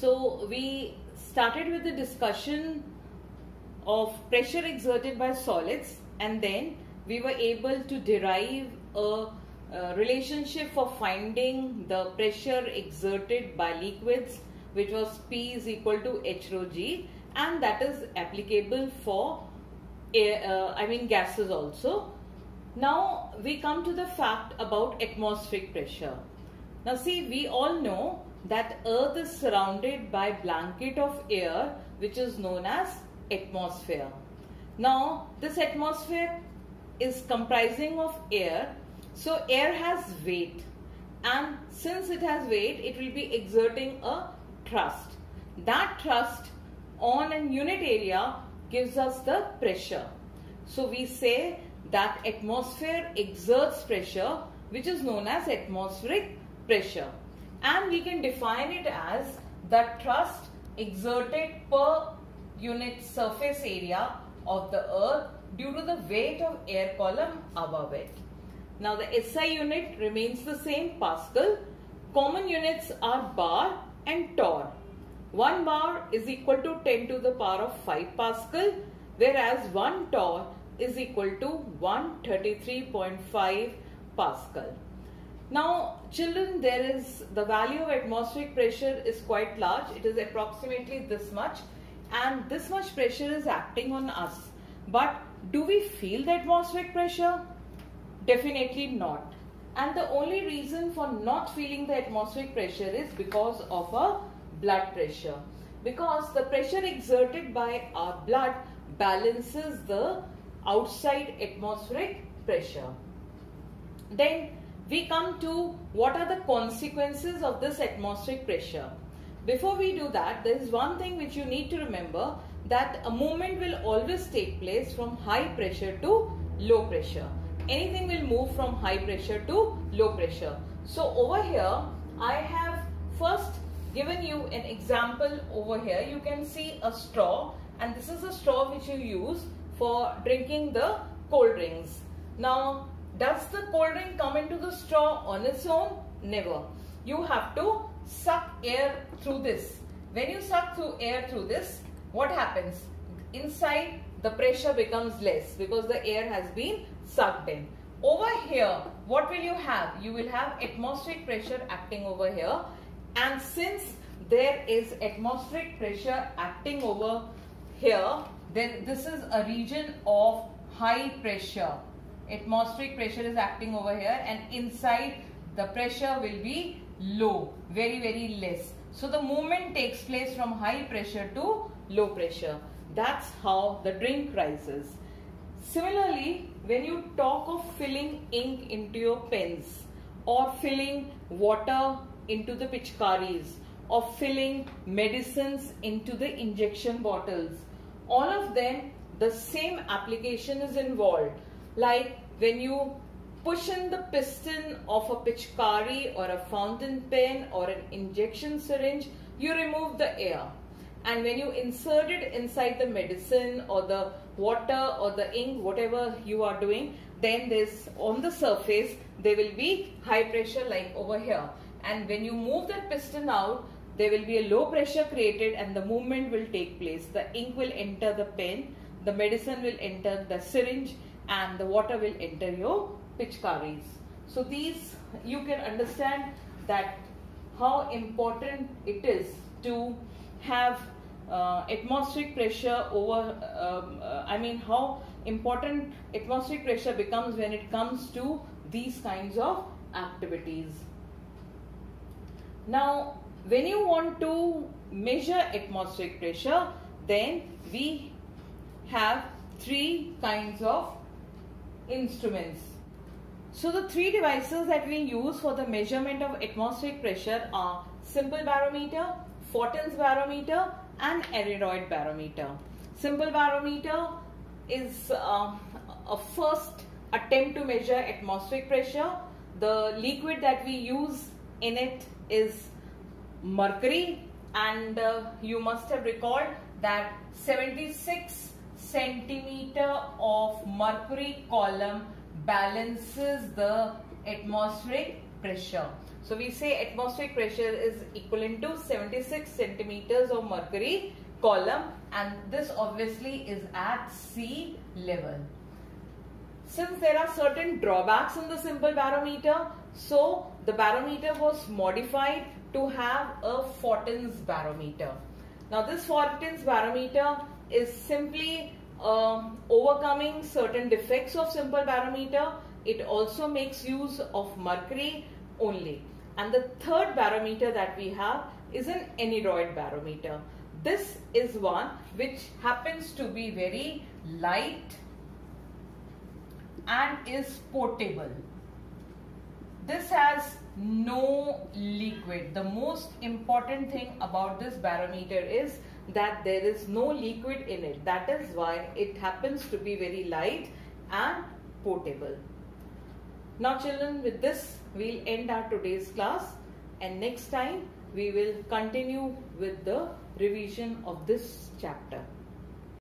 So we started with the discussion of pressure exerted by solids and then we were able to derive a, a relationship for finding the pressure exerted by liquids which was P is equal to H rho G and that is applicable for uh, I mean gases also. Now we come to the fact about atmospheric pressure. Now see we all know that earth is surrounded by blanket of air which is known as atmosphere. Now this atmosphere is comprising of air. So air has weight and since it has weight it will be exerting a thrust. That thrust on a unit area gives us the pressure. So we say that atmosphere exerts pressure which is known as atmospheric pressure and we can define it as the thrust exerted per unit surface area of the earth due to the weight of air column above it. Now the SI unit remains the same Pascal. Common units are bar and torr. 1 bar is equal to 10 to the power of 5 Pascal whereas 1 torr is equal to 133.5 Pascal. Now children there is the value of atmospheric pressure is quite large. It is approximately this much and this much pressure is acting on us. But do we feel the atmospheric pressure? Definitely not. And the only reason for not feeling the atmospheric pressure is because of our blood pressure. Because the pressure exerted by our blood balances the outside atmospheric pressure. Then we come to what are the consequences of this atmospheric pressure. Before we do that, there is one thing which you need to remember that a movement will always take place from high pressure to low pressure. Anything will move from high pressure to low pressure. So over here, I have first given you an example over here. You can see a straw and this is a straw which you use for drinking the cold drinks. Now does the cold drink come into the straw on its own? Never. You have to suck air through this. When you suck through air through this, what happens? Inside the pressure becomes less because the air has been sucked in. Over here, what will you have? You will have atmospheric pressure acting over here and since there is atmospheric pressure acting over here, then this is a region of high pressure atmospheric pressure is acting over here and inside the pressure will be low, very very less. So the movement takes place from high pressure to low pressure. That's how the drink rises. Similarly, when you talk of filling ink into your pens or filling water into the pitchkaris or filling medicines into the injection bottles, all of them the same application is involved like when you push in the piston of a pitchkari or a fountain pen or an injection syringe, you remove the air. And when you insert it inside the medicine or the water or the ink, whatever you are doing, then there's on the surface, there will be high pressure like over here. And when you move that piston out, there will be a low pressure created and the movement will take place. The ink will enter the pen, the medicine will enter the syringe and the water will enter your pitchkaris. So these you can understand that how important it is to have uh, atmospheric pressure over um, uh, I mean how important atmospheric pressure becomes when it comes to these kinds of activities. Now when you want to measure atmospheric pressure then we have three kinds of instruments. So the three devices that we use for the measurement of atmospheric pressure are simple barometer, Fortin's barometer and aneroid barometer. Simple barometer is uh, a first attempt to measure atmospheric pressure. The liquid that we use in it is mercury and uh, you must have recalled that 76 centimeter of mercury column balances the atmospheric pressure. So we say atmospheric pressure is equivalent to 76 centimeters of mercury column and this obviously is at sea level. Since there are certain drawbacks in the simple barometer, so the barometer was modified to have a Fortin's barometer. Now this Fortin's barometer is simply um, overcoming certain defects of simple barometer. It also makes use of mercury only. And the third barometer that we have is an aneroid barometer. This is one which happens to be very light and is portable. This has no liquid. The most important thing about this barometer is that there is no liquid in it. That is why it happens to be very light and portable. Now children with this we'll end our today's class and next time we will continue with the revision of this chapter.